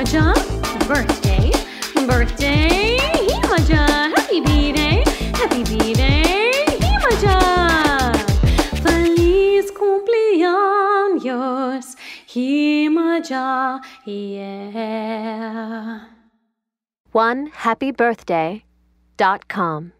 Majan. Birthday. Birthday. He Majan. Happy B Day. Happy B Day. He Feliz cumpleaños. He Yeah. One happy birthday dot com.